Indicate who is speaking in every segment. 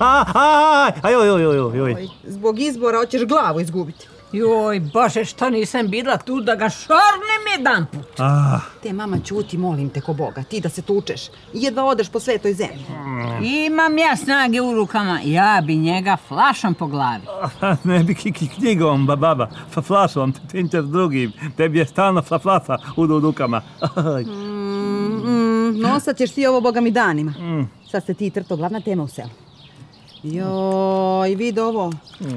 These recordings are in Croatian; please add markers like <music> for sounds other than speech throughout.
Speaker 1: A, a, a, joj, joj, joj, joj.
Speaker 2: Oj, Zbog izbora hoćeš glavu izgubiti.
Speaker 3: Joj, bože, što nisam bila tu da ga šornem jedan put.
Speaker 2: Te mama čuti, molim te ko Boga, ti da se tučeš. Jedva odeš po svetoj zemlji.
Speaker 3: Imam ja snage u rukama, ja bi njega flašom po glavi.
Speaker 1: ne bi ki- ki- knjigom, ba- baba, sa flašom, tinče s drugim. Tebi je stalno sa flaša u rukama. Aj.
Speaker 2: Mm, nosat ćeš ti ovo Boga mi danima. Sad ste ti trto glavna tema u selu. Joj, vidi ovo.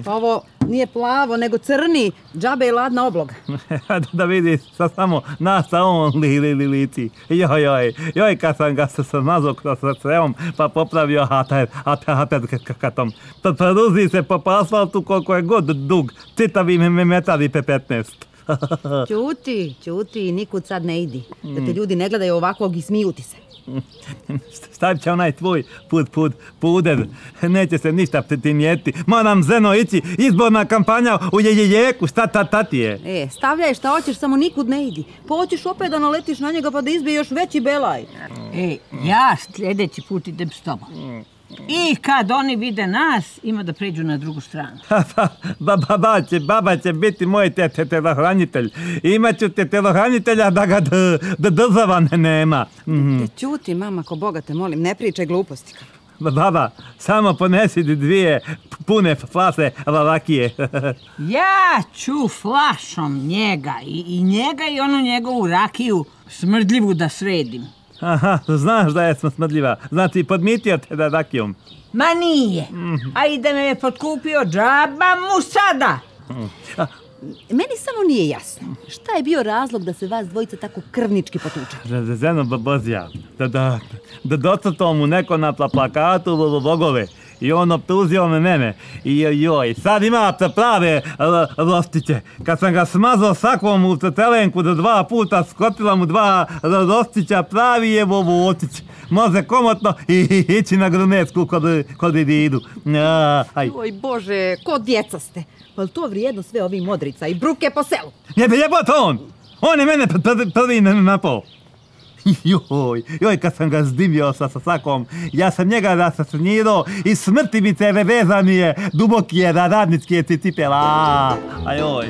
Speaker 2: Ovo nije plavo, nego crni. Džabe je ladna obloga. <laughs>
Speaker 1: da, vidi sa samo nas sa on li, li, li, lici. Joj, joj, joj, kad sam ga se smazao kroz srcem, pa popravio hater, hater, hater kakatom. Pa produzi se po asfaltu koliko je god dug, čitavi me- me metari pe 15. <laughs>
Speaker 2: Ćuti, ćuti, nikud sad ne idi. Da te ljudi ne gledaju ovakvog i smiju ti se. <laughs>
Speaker 1: Stavit će onaj tvoj put, put, puder. Neće se ništa primijeti. Moram zeno ići, izborna kampanja u je, je, jeku, šta ta, ta ti je?
Speaker 2: E, stavljaj šta hoćeš, samo nikud ne idi. Pa hoćeš opet da naletiš na njega pa da izbije još veći belaj.
Speaker 3: Ej, ja sljedeći put idem s tobom. I kad oni vide nas, ima da pređu na drugu stranu.
Speaker 1: ba, baba, će, baba će biti moj te, te, telohranitelj. Imaću te telohranitelja da ga d, d, država ne nema. Mhm.
Speaker 2: Te ćuti, mama, ko Boga te molim, ne pričaj gluposti.
Speaker 1: Ba- Baba, samo ponesi dvije pune flaše rakije. <laughs>
Speaker 3: Ja ću flašom njega i, i njega i onu njegovu rakiju smrdljivu da sredim.
Speaker 1: Aha, znaš da je smrdljiva. Znači, podmitio te da rakijom.
Speaker 3: Ma nije. A i da me je potkupio džaba mu sada.
Speaker 2: Meni samo nije jasno. Šta je bio razlog da se vas dvojica tako krvnički potučete?
Speaker 1: Zeno babozija. Da, da, da docrtao mu neko na pla- plakatu lo- logove. I on optuzio me mene. I joj, joj, sad ima te prave rostiće. Kad sam ga smazao sakvom u tetelenku do dva puta, skotila mu dva rostića, pravi je vovotić. Može komotno i, ići na grunecku kod, kod idu. Aj.
Speaker 2: Oj Bože, ko djeca ste. Pa to vrijedno sve ovi modrica i bruke po selu?
Speaker 1: Jebe, jebote on! On je mene pr- pr- prvi na- napao. <laughs> Joj, joj, kad sam ga zdimio sa, sa sakom, ja sam njega rasasnirao i smrti mi se veza mi je, duboki je, da radnički je cipela. A joj.